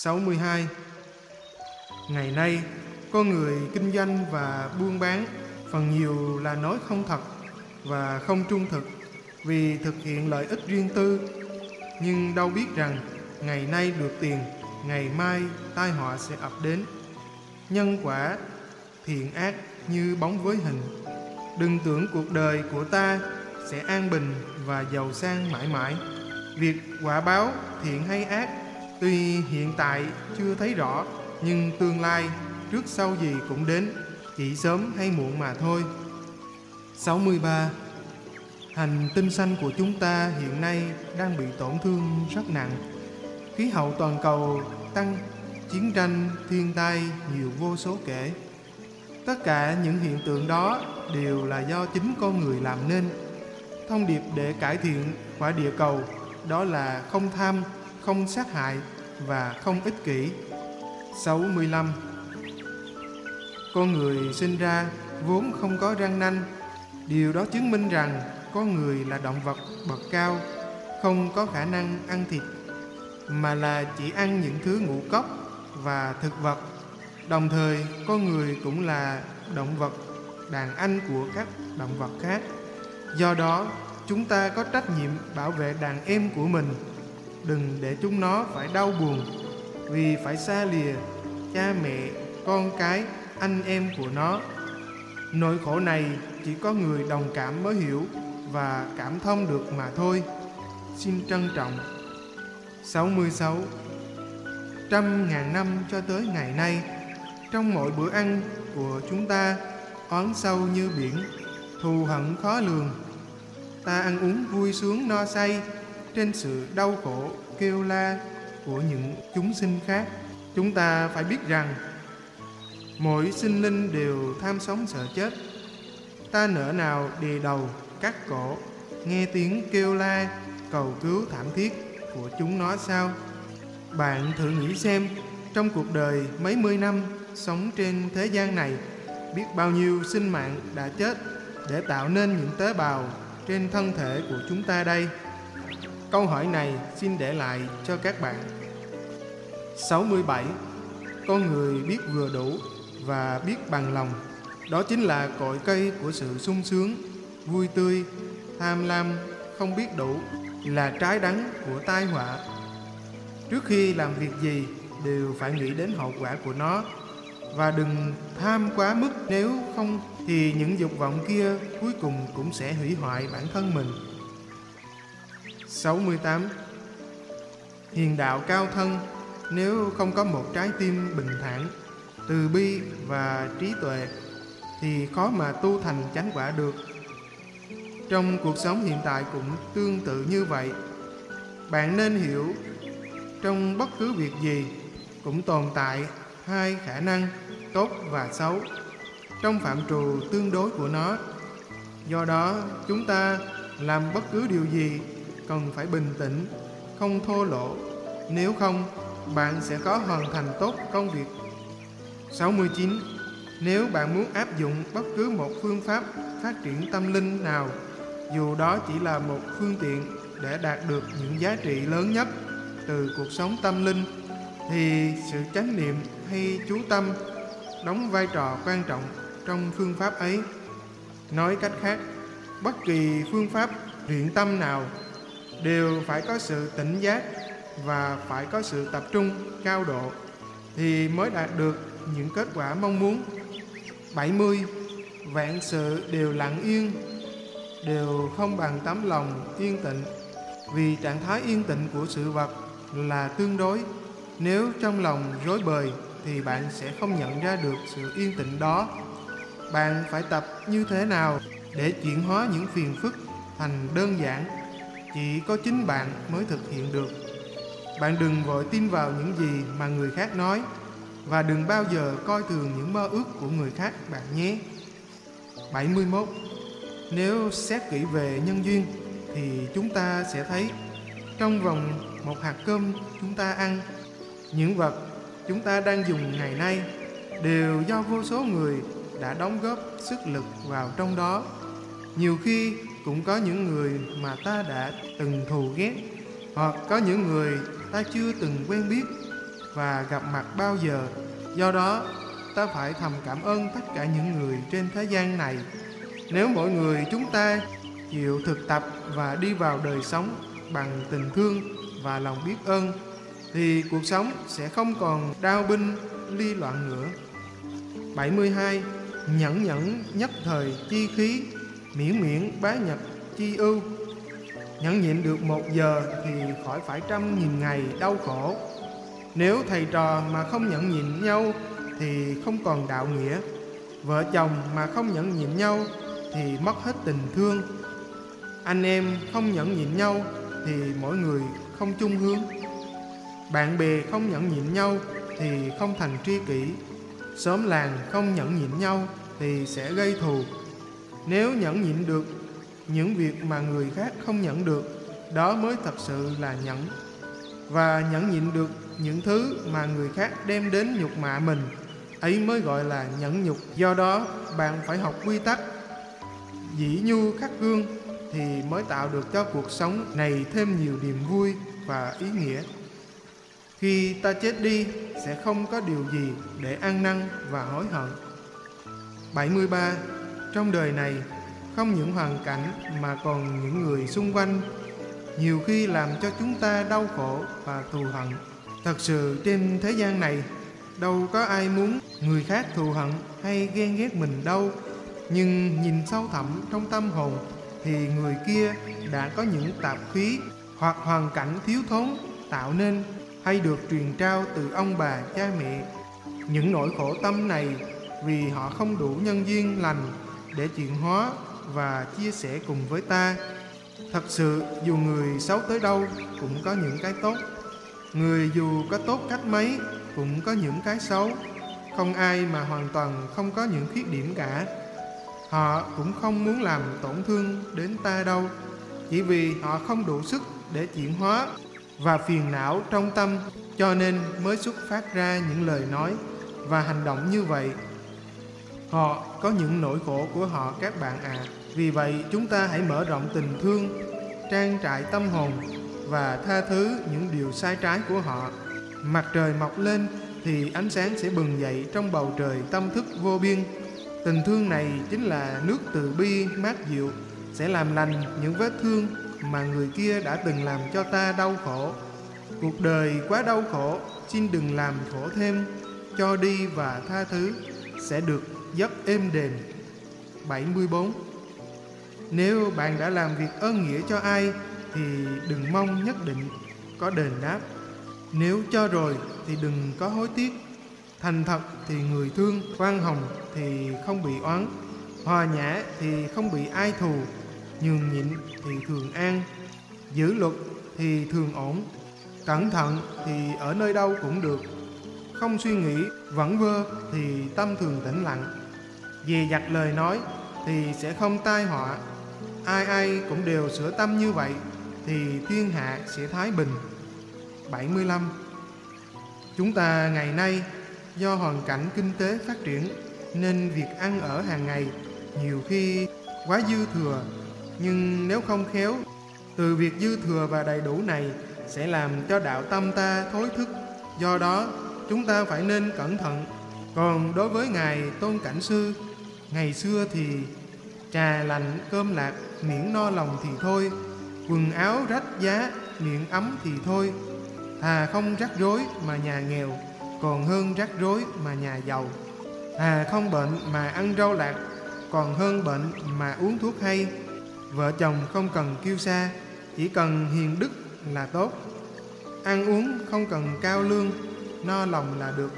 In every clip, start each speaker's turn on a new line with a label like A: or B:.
A: 62 Ngày nay, con người kinh doanh và buôn bán phần nhiều là nói không thật và không trung thực vì thực hiện lợi ích riêng tư. Nhưng đâu biết rằng ngày nay được tiền, ngày mai tai họa sẽ ập đến. Nhân quả thiện ác như bóng với hình. Đừng tưởng cuộc đời của ta sẽ an bình và giàu sang mãi mãi. Việc quả báo thiện hay ác tuy hiện tại chưa thấy rõ nhưng tương lai trước sau gì cũng đến, chỉ sớm hay muộn mà thôi. 63. Hành tinh xanh của chúng ta hiện nay đang bị tổn thương rất nặng. Khí hậu toàn cầu tăng, chiến tranh, thiên tai nhiều vô số kể. Tất cả những hiện tượng đó đều là do chính con người làm nên. Thông điệp để cải thiện quả địa cầu đó là không tham, không sát hại và không ích kỷ. 65. Con người sinh ra vốn không có răng nanh. Điều đó chứng minh rằng con người là động vật bậc cao, không có khả năng ăn thịt, mà là chỉ ăn những thứ ngũ cốc và thực vật. Đồng thời, con người cũng là động vật đàn anh của các động vật khác. Do đó, chúng ta có trách nhiệm bảo vệ đàn em của mình, đừng để chúng nó phải đau buồn vì phải xa lìa cha mẹ, con cái, anh em của nó. Nỗi khổ này chỉ có người đồng cảm mới hiểu và cảm thông được mà thôi. Xin trân trọng. 66. Trăm ngàn năm cho tới ngày nay, trong mỗi bữa ăn của chúng ta, oán sâu như biển, thù hận khó lường. Ta ăn uống vui sướng no say trên sự đau khổ, kêu la của những chúng sinh khác. Chúng ta phải biết rằng mỗi sinh linh đều tham sống sợ chết. Ta nỡ nào đề đầu cắt cổ, nghe tiếng kêu la, cầu cứu thảm thiết của chúng nó sao? Bạn thử nghĩ xem, trong cuộc đời mấy mươi năm sống trên thế gian này, biết bao nhiêu sinh mạng đã chết để tạo nên những tế bào trên thân thể của chúng ta đây? Câu hỏi này xin để lại cho các bạn. 67. Con người biết vừa đủ và biết bằng lòng. Đó chính là cội cây của sự sung sướng, vui tươi, tham lam, không biết đủ là trái đắng của tai họa. Trước khi làm việc gì đều phải nghĩ đến hậu quả của nó và đừng tham quá mức nếu không thì những dục vọng kia cuối cùng cũng sẽ hủy hoại bản thân mình. 68. Hiền đạo cao thân nếu không có một trái tim bình thản, từ bi và trí tuệ thì khó mà tu thành chánh quả được. Trong cuộc sống hiện tại cũng tương tự như vậy. Bạn nên hiểu trong bất cứ việc gì cũng tồn tại hai khả năng tốt và xấu trong phạm trù tương đối của nó. Do đó, chúng ta làm bất cứ điều gì cần phải bình tĩnh, không thô lỗ. Nếu không, bạn sẽ khó hoàn thành tốt công việc. 69. Nếu bạn muốn áp dụng bất cứ một phương pháp phát triển tâm linh nào, dù đó chỉ là một phương tiện để đạt được những giá trị lớn nhất từ cuộc sống tâm linh, thì sự chánh niệm hay chú tâm đóng vai trò quan trọng trong phương pháp ấy. Nói cách khác, bất kỳ phương pháp luyện tâm nào đều phải có sự tỉnh giác và phải có sự tập trung cao độ thì mới đạt được những kết quả mong muốn. 70. Vạn sự đều lặng yên, đều không bằng tấm lòng yên tịnh, vì trạng thái yên tịnh của sự vật là tương đối. Nếu trong lòng rối bời thì bạn sẽ không nhận ra được sự yên tịnh đó. Bạn phải tập như thế nào để chuyển hóa những phiền phức thành đơn giản chỉ có chính bạn mới thực hiện được. Bạn đừng vội tin vào những gì mà người khác nói, và đừng bao giờ coi thường những mơ ước của người khác bạn nhé. 71 nếu xét kỹ về nhân duyên, thì chúng ta sẽ thấy, trong vòng một hạt cơm chúng ta ăn, những vật chúng ta đang dùng ngày nay đều do vô số người đã đóng góp sức lực vào trong đó. Nhiều khi cũng có những người mà ta đã từng thù ghét hoặc có những người ta chưa từng quen biết và gặp mặt bao giờ. Do đó, ta phải thầm cảm ơn tất cả những người trên thế gian này. Nếu mỗi người chúng ta chịu thực tập và đi vào đời sống bằng tình thương và lòng biết ơn thì cuộc sống sẽ không còn đau binh ly loạn nữa. 72. Nhẫn nhẫn nhất thời chi khí, miễn miễn bá nhập chi ưu. Nhẫn nhịn được một giờ thì khỏi phải trăm nghìn ngày đau khổ. Nếu thầy trò mà không nhẫn nhịn nhau thì không còn đạo nghĩa. Vợ chồng mà không nhẫn nhịn nhau thì mất hết tình thương. Anh em không nhẫn nhịn nhau thì mỗi người không chung hướng. Bạn bè không nhẫn nhịn nhau thì không thành tri kỷ. Xóm làng không nhẫn nhịn nhau thì sẽ gây thù. Nếu nhẫn nhịn được những việc mà người khác không nhận được, đó mới thật sự là nhẫn. Và nhẫn nhịn được những thứ mà người khác đem đến nhục mạ mình, ấy mới gọi là nhẫn nhục. Do đó, bạn phải học quy tắc dĩ nhu khắc gương thì mới tạo được cho cuộc sống này thêm nhiều niềm vui và ý nghĩa. Khi ta chết đi sẽ không có điều gì để ăn năn và hối hận. 73. Trong đời này, không những hoàn cảnh mà còn những người xung quanh, nhiều khi làm cho chúng ta đau khổ và thù hận. Thật sự trên thế gian này, đâu có ai muốn người khác thù hận hay ghen ghét mình đâu. Nhưng nhìn sâu thẳm trong tâm hồn, thì người kia đã có những tạp khí hoặc hoàn cảnh thiếu thốn tạo nên hay được truyền trao từ ông bà, cha mẹ. Những nỗi khổ tâm này, vì họ không đủ nhân duyên lành để chuyển hóa và chia sẻ cùng với ta. Thật sự dù người xấu tới đâu cũng có những cái tốt. Người dù có tốt cách mấy cũng có những cái xấu. Không ai mà hoàn toàn không có những khuyết điểm cả. Họ cũng không muốn làm tổn thương đến ta đâu, chỉ vì họ không đủ sức để chuyển hóa và phiền não trong tâm cho nên mới xuất phát ra những lời nói và hành động như vậy. Họ có những nỗi khổ của họ các bạn à. Vì vậy chúng ta hãy mở rộng tình thương, trang trải tâm hồn và tha thứ những điều sai trái của họ. Mặt trời mọc lên thì ánh sáng sẽ bừng dậy trong bầu trời tâm thức vô biên. Tình thương này chính là nước từ bi mát dịu sẽ làm lành những vết thương mà người kia đã từng làm cho ta đau khổ. Cuộc đời quá đau khổ, xin đừng làm khổ thêm, cho đi và tha thứ sẽ được giấc êm đềm. 74 Nếu bạn đã làm việc ơn nghĩa cho ai thì đừng mong nhất định có đền đáp. Nếu cho rồi thì đừng có hối tiếc. Thành thật thì người thương, khoan hồng thì không bị oán, hòa nhã thì không bị ai thù, nhường nhịn thì thường an, giữ luật thì thường ổn, cẩn thận thì ở nơi đâu cũng được, không suy nghĩ vẫn vơ thì tâm thường tĩnh lặng, dè dặt lời nói thì sẽ không tai họa, ai ai cũng đều sửa tâm như vậy thì thiên hạ sẽ thái bình. 75 Chúng ta ngày nay do hoàn cảnh kinh tế phát triển nên việc ăn ở hàng ngày nhiều khi quá dư thừa. Nhưng nếu không khéo từ việc dư thừa và đầy đủ này sẽ làm cho đạo tâm ta thối thức. Do đó chúng ta phải nên cẩn thận. Còn đối với ngài tôn cảnh sư ngày xưa thì trà lạnh, cơm lạc, miễn no lòng thì thôi. Quần áo rách giá, miệng ấm thì thôi. Thà không rắc rối mà nhà nghèo, còn hơn rắc rối mà nhà giàu. Thà không bệnh mà ăn rau lạc, còn hơn bệnh mà uống thuốc hay. Vợ chồng không cần kiêu xa Chỉ cần hiền đức là tốt. Ăn uống không cần cao lương, No lòng là được.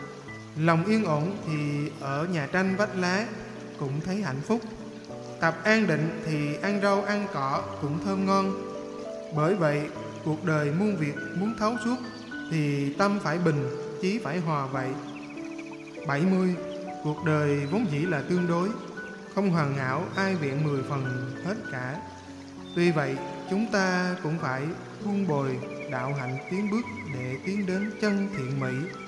A: Lòng yên ổn thì ở nhà tranh vách lá. Cũng thấy hạnh phúc. Tập an định thì ăn rau ăn cỏ cũng thơm ngon. Bởi vậy cuộc đời muôn việc muốn thấu suốt Thì tâm phải bình, chí phải hòa vậy. 70. Cuộc đời vốn dĩ là tương đối không hoàn hảo ai viện mười phần hết cả. Tuy vậy chúng ta cũng phải buông bồi đạo hạnh tiến bước để tiến đến chân thiện mỹ.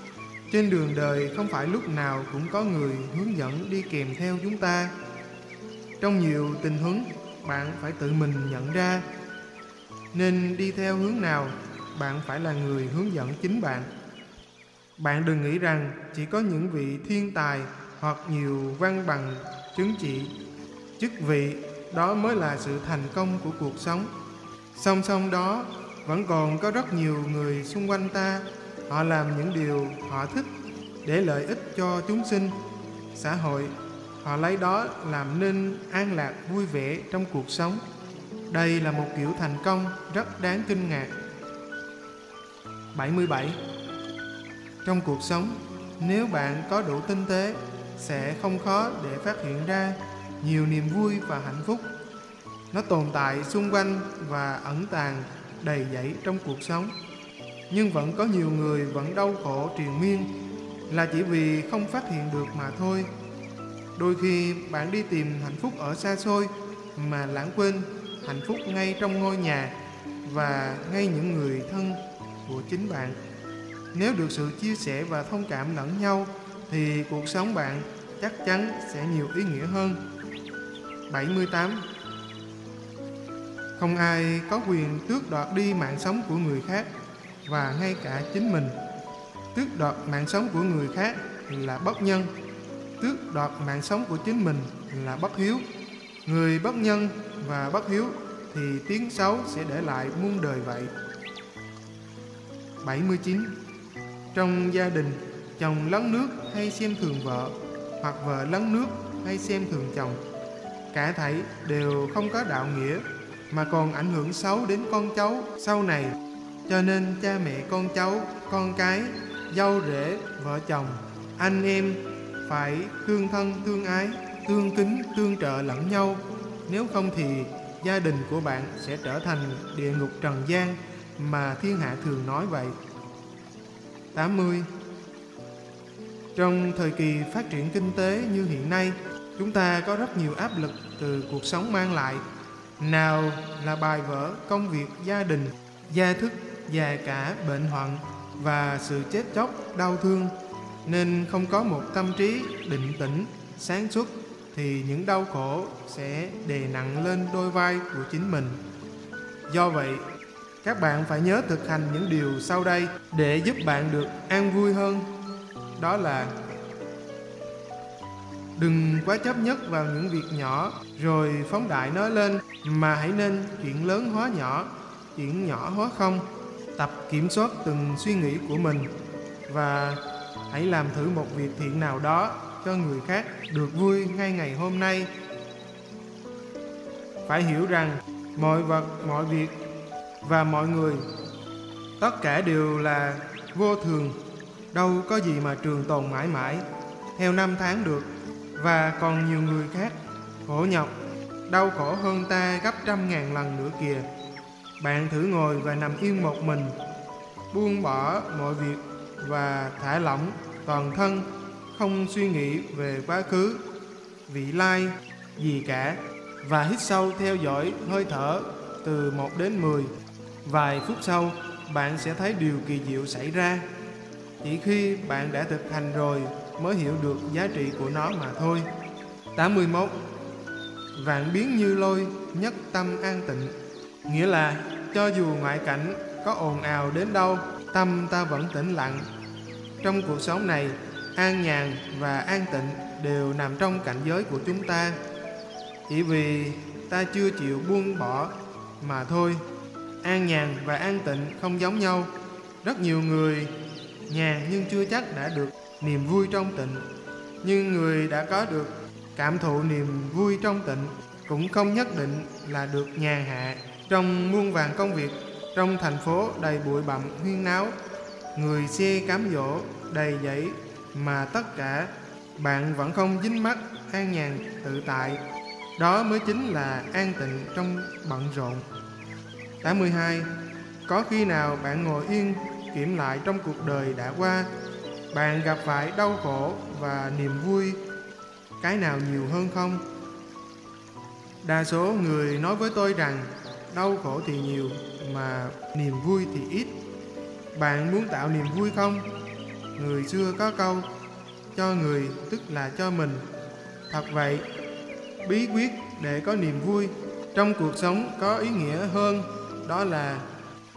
A: Trên đường đời không phải lúc nào cũng có người hướng dẫn đi kèm theo chúng ta. Trong nhiều tình huống bạn phải tự mình nhận ra. Nên đi theo hướng nào bạn phải là người hướng dẫn chính bạn. Bạn đừng nghĩ rằng chỉ có những vị thiên tài hoặc nhiều văn bằng chứng chỉ, chức vị đó mới là sự thành công của cuộc sống. Song song đó, vẫn còn có rất nhiều người xung quanh ta, họ làm những điều họ thích để lợi ích cho chúng sinh, xã hội. Họ lấy đó làm nên an lạc vui vẻ trong cuộc sống. Đây là một kiểu thành công rất đáng kinh ngạc. 77. Trong cuộc sống, nếu bạn có đủ tinh tế, sẽ không khó để phát hiện ra nhiều niềm vui và hạnh phúc. Nó tồn tại xung quanh và ẩn tàng đầy dẫy trong cuộc sống. Nhưng vẫn có nhiều người vẫn đau khổ triền miên, là chỉ vì không phát hiện được mà thôi. Đôi khi bạn đi tìm hạnh phúc ở xa xôi mà lãng quên hạnh phúc ngay trong ngôi nhà và ngay những người thân của chính bạn. Nếu được sự chia sẻ và thông cảm lẫn nhau thì cuộc sống bạn chắc chắn sẽ nhiều ý nghĩa hơn. 78. Không ai có quyền tước đoạt đi mạng sống của người khác và ngay cả chính mình. Tước đoạt mạng sống của người khác là bất nhân. Tước đoạt mạng sống của chính mình là bất hiếu. Người bất nhân và bất hiếu thì tiếng xấu sẽ để lại muôn đời vậy. 79. Trong gia đình, chồng lấn nước hay xem thường vợ, hoặc vợ lấn nước hay xem thường chồng. Cả thảy đều không có đạo nghĩa, mà còn ảnh hưởng xấu đến con cháu sau này. Cho nên cha mẹ con cháu, con cái, dâu rể, vợ chồng, anh em phải thương thân thương ái, tương kính tương trợ lẫn nhau. Nếu không thì gia đình của bạn sẽ trở thành địa ngục trần gian mà thiên hạ thường nói vậy. 80. Trong thời kỳ phát triển kinh tế như hiện nay, chúng ta có rất nhiều áp lực từ cuộc sống mang lại. Nào là bài vở, công việc, gia đình, gia thức, và cả, bệnh hoạn và sự chết chóc, đau thương, nên không có một tâm trí định tĩnh, sáng suốt thì những đau khổ sẽ đè nặng lên đôi vai của chính mình. Do vậy, các bạn phải nhớ thực hành những điều sau đây để giúp bạn được an vui hơn. Đó là Đừng quá chấp nhất vào những việc nhỏ rồi phóng đại nó lên mà hãy nên chuyện lớn hóa nhỏ, chuyện nhỏ hóa không. Tập kiểm soát từng suy nghĩ của mình và hãy làm thử một việc thiện nào đó cho người khác được vui ngay ngày hôm nay. Phải hiểu rằng mọi vật, mọi việc và mọi người tất cả đều là vô thường, đâu có gì mà trường tồn mãi mãi theo năm tháng được và còn nhiều người khác khổ nhọc đau khổ hơn ta gấp trăm ngàn lần nữa kìa bạn thử ngồi và nằm yên một mình, buông bỏ mọi việc và thả lỏng toàn thân, không suy nghĩ về quá khứ, vị lai, gì cả, và hít sâu theo dõi hơi thở từ 1 đến 10 vài phút sau, bạn sẽ thấy điều kỳ diệu xảy ra. Chỉ khi bạn đã thực hành rồi mới hiểu được giá trị của nó mà thôi. 81 Vạn biến như lôi, nhất tâm an tịnh. Nghĩa là, cho dù ngoại cảnh có ồn ào đến đâu, Tâm ta vẫn tĩnh lặng. Trong cuộc sống này, An nhàn và an tịnh đều nằm trong cảnh giới của chúng ta. Chỉ vì ta chưa chịu buông bỏ mà thôi. An nhàn và an tịnh không giống nhau. Rất nhiều người nhàn nhưng chưa chắc đã được niềm vui trong tịnh. Nhưng người đã có được cảm thụ niềm vui trong tịnh cũng không nhất định là được nhàn hạ trong muôn vàng công việc, trong thành phố đầy bụi bặm huyên náo, người xe cám dỗ đầy dẫy mà tất cả bạn vẫn không dính mắt, an nhàn, tự tại. Đó mới chính là an tịnh trong bận rộn. 82 có khi nào bạn ngồi yên, kiểm lại trong cuộc đời đã qua, bạn gặp phải đau khổ và niềm vui cái nào nhiều hơn không? Đa số người nói với tôi rằng đau khổ thì nhiều mà niềm vui thì ít bạn muốn tạo niềm vui không người xưa có câu cho người tức là cho mình thật vậy bí quyết để có niềm vui trong cuộc sống có ý nghĩa hơn đó là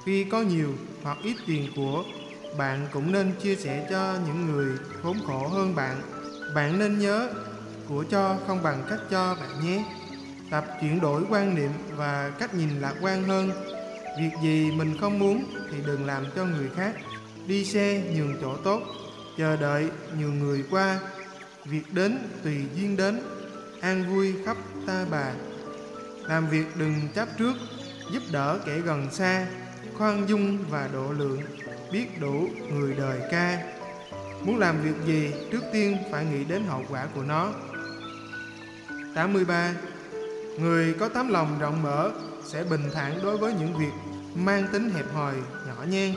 A: khi có nhiều hoặc ít tiền của bạn cũng nên chia sẻ cho những người khốn khổ hơn bạn. Bạn nên nhớ, của cho không bằng cách cho bạn nhé. Tập chuyển đổi quan niệm và cách nhìn lạc quan hơn. Việc gì mình không muốn thì đừng làm cho người khác. Đi xe nhường chỗ tốt, chờ đợi nhường người qua. Việc đến tùy duyên đến, an vui khắp ta bà. Làm việc đừng chấp trước, giúp đỡ kẻ gần xa, khoan dung và độ lượng, biết đủ người đời ca. Muốn làm việc gì, trước tiên phải nghĩ đến hậu quả của nó. 83. Người có tấm lòng rộng mở sẽ bình thản đối với những việc mang tính hẹp hòi, nhỏ nhen.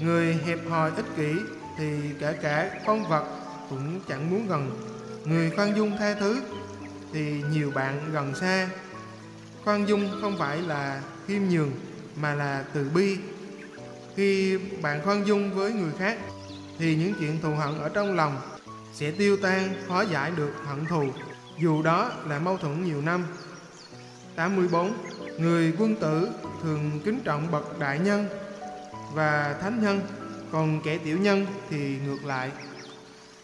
A: Người hẹp hòi ích kỷ thì kể cả con vật cũng chẳng muốn gần. Người khoan dung tha thứ thì nhiều bạn gần xa. Khoan dung không phải là khiêm nhường mà là từ bi. Khi bạn khoan dung với người khác thì những chuyện thù hận ở trong lòng sẽ tiêu tan, hóa giải được hận thù, dù đó là mâu thuẫn nhiều năm. 84. Người quân tử thường kính trọng bậc đại nhân và thánh nhân, còn kẻ tiểu nhân thì ngược lại.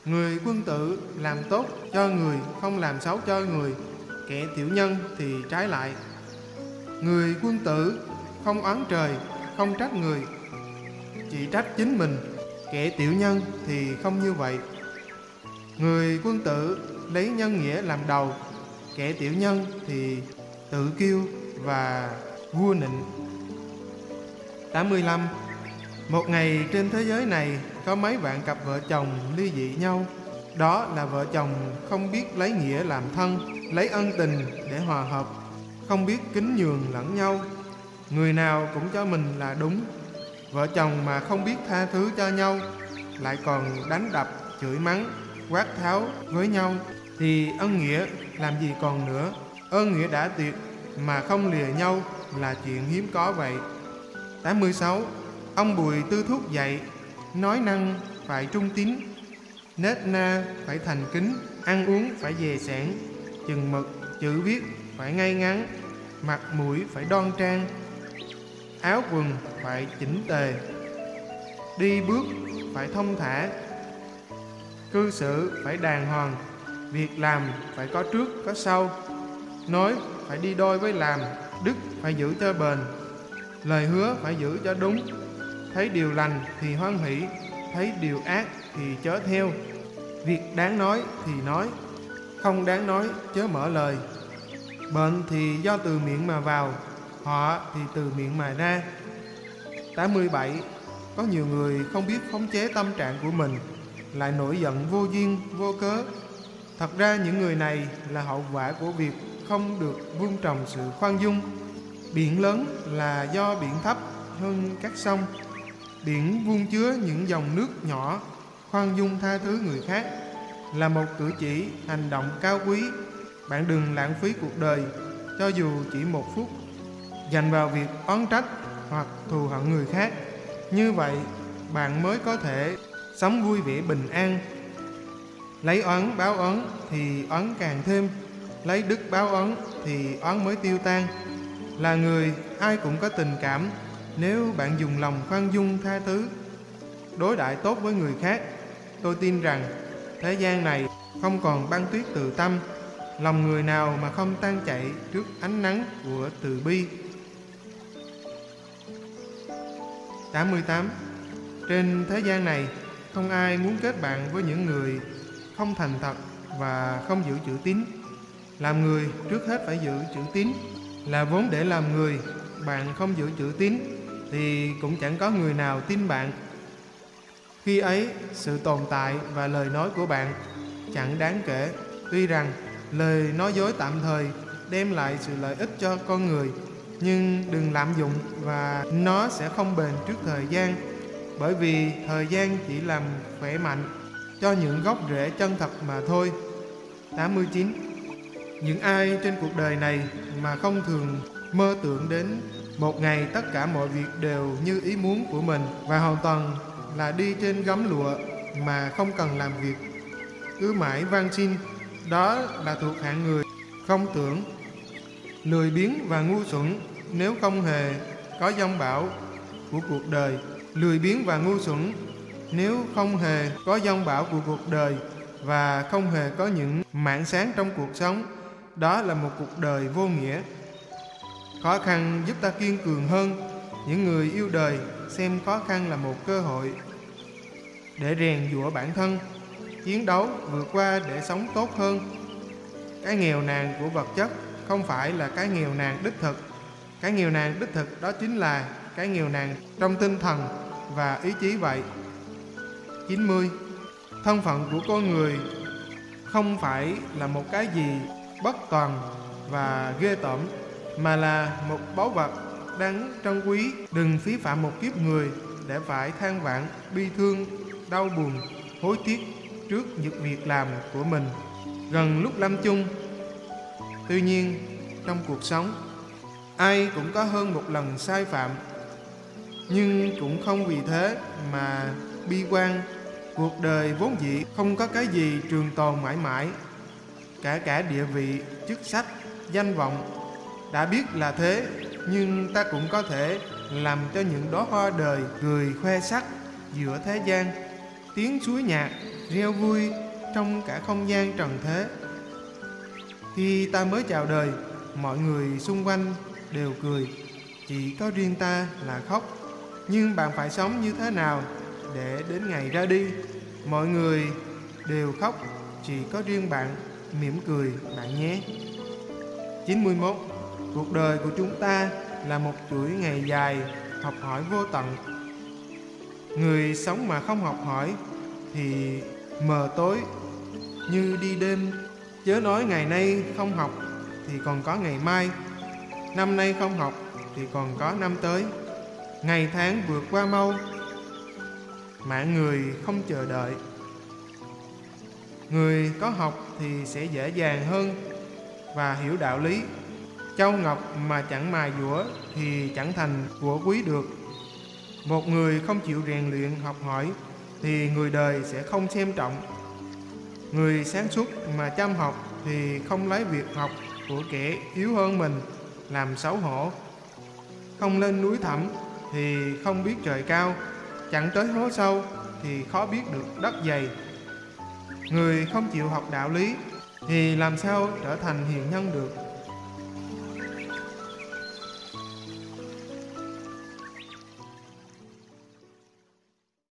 A: Người quân tử làm tốt cho người, không làm xấu cho người, kẻ tiểu nhân thì trái lại. Người quân tử không oán trời, không trách người, chỉ trách chính mình, kẻ tiểu nhân thì không như vậy. Người quân tử lấy nhân nghĩa làm đầu, kẻ tiểu nhân thì tự kiêu và vua nịnh. 85. Một ngày trên thế giới này có mấy vạn cặp vợ chồng ly dị nhau. Đó là vợ chồng không biết lấy nghĩa làm thân, lấy ân tình để hòa hợp, không biết kính nhường lẫn nhau. Người nào cũng cho mình là đúng. Vợ chồng mà không biết tha thứ cho nhau, lại còn đánh đập, chửi mắng, quát tháo với nhau, thì ân nghĩa làm gì còn nữa. Ơn nghĩa đã tuyệt mà không lìa nhau là chuyện hiếm có vậy. 86. Ông Bùi tư thúc dạy, nói năng phải trung tín, nết na phải thành kính, ăn uống phải dè sẻn, chừng mực, chữ viết phải ngay ngắn, mặt mũi phải đoan trang, áo quần phải chỉnh tề, đi bước phải thông thả, cư xử phải đàng hoàng, việc làm phải có trước có sau, nói phải đi đôi với làm, đức phải giữ cho bền, lời hứa phải giữ cho đúng, thấy điều lành thì hoan hỷ, thấy điều ác thì chớ theo. Việc đáng nói thì nói, không đáng nói chớ mở lời. Bệnh thì do từ miệng mà vào, họ thì từ miệng mà ra. 87. Có nhiều người không biết khống chế tâm trạng của mình, lại nổi giận vô duyên, vô cớ. Thật ra những người này là hậu quả của việc không được vun trồng sự khoan dung. Biển lớn là do biển thấp hơn các sông. Biển vuông chứa những dòng nước nhỏ, khoan dung tha thứ người khác là một cử chỉ hành động cao quý. Bạn đừng lãng phí cuộc đời, cho dù chỉ một phút, dành vào việc oán trách hoặc thù hận người khác. Như vậy, bạn mới có thể sống vui vẻ bình an. Lấy oán báo oán thì oán càng thêm, lấy đức báo oán thì oán mới tiêu tan. Là người ai cũng có tình cảm, nếu bạn dùng lòng khoan dung tha thứ, đối đãi tốt với người khác, tôi tin rằng thế gian này không còn băng tuyết từ tâm, lòng người nào mà không tan chảy trước ánh nắng của từ bi. 88. Trên thế gian này, không ai muốn kết bạn với những người không thành thật và không giữ chữ tín. Làm người trước hết phải giữ chữ tín, là vốn để làm người, bạn không giữ chữ tín thì cũng chẳng có người nào tin bạn. Khi ấy, sự tồn tại và lời nói của bạn chẳng đáng kể, tuy rằng lời nói dối tạm thời đem lại sự lợi ích cho con người, nhưng đừng lạm dụng và nó sẽ không bền trước thời gian, bởi vì thời gian chỉ làm khỏe mạnh cho những gốc rễ chân thật mà thôi. 89. Những ai trên cuộc đời này mà không thường mơ tưởng đến một ngày tất cả mọi việc đều như ý muốn của mình và hoàn toàn là đi trên gấm lụa mà không cần làm việc. Cứ mãi van xin, đó là thuộc hạng người không tưởng, lười biếng và ngu xuẩn nếu không hề có dông bão của cuộc đời. Lười biếng và ngu xuẩn nếu không hề có dông bão của cuộc đời và không hề có những mảng sáng trong cuộc sống đó là một cuộc đời vô nghĩa. Khó khăn giúp ta kiên cường hơn. Những người yêu đời xem khó khăn là một cơ hội để rèn giũa bản thân, chiến đấu vượt qua để sống tốt hơn. Cái nghèo nàn của vật chất không phải là cái nghèo nàn đích thực. Cái nghèo nàn đích thực đó chính là cái nghèo nàn trong tinh thần và ý chí vậy. 90 thân phận của con người không phải là một cái gì bất toàn và ghê tởm, mà là một báu vật đáng trân quý. Đừng phí phạm một kiếp người để phải than vãn, bi thương, đau buồn, hối tiếc trước những việc làm của mình. Gần lúc lâm chung, tuy nhiên trong cuộc sống, ai cũng có hơn một lần sai phạm. Nhưng cũng không vì thế mà bi quan, cuộc đời vốn dĩ không có cái gì trường tồn mãi mãi cả cả địa vị, chức sách danh vọng đã biết là thế, nhưng ta cũng có thể làm cho những đóa hoa đời cười khoe sắc giữa thế gian. Tiếng suối nhạc reo vui trong cả không gian trần thế. Khi ta mới chào đời, mọi người xung quanh đều cười, chỉ có riêng ta là khóc. Nhưng bạn phải sống như thế nào để đến ngày ra đi? Mọi người đều khóc, chỉ có riêng bạn mỉm cười bạn nhé. 91 cuộc đời của chúng ta là một chuỗi ngày dài học hỏi vô tận. Người sống mà không học hỏi thì mờ tối, như đi đêm. Chớ nói ngày nay không học thì còn có ngày mai, năm nay không học thì còn có năm tới. Ngày tháng vượt qua mau, mạng người không chờ đợi người có học thì sẽ dễ dàng hơn và hiểu đạo lý. Châu ngọc mà chẳng mài dũa thì chẳng thành của quý được. Một người không chịu rèn luyện học hỏi thì người đời sẽ không xem trọng. Người sáng suốt mà chăm học thì không lấy việc học của kẻ yếu hơn mình làm xấu hổ. Không lên núi thẳm thì không biết trời cao, chẳng tới hố sâu thì khó biết được đất dày người không chịu học đạo lý thì làm sao trở thành hiền nhân được?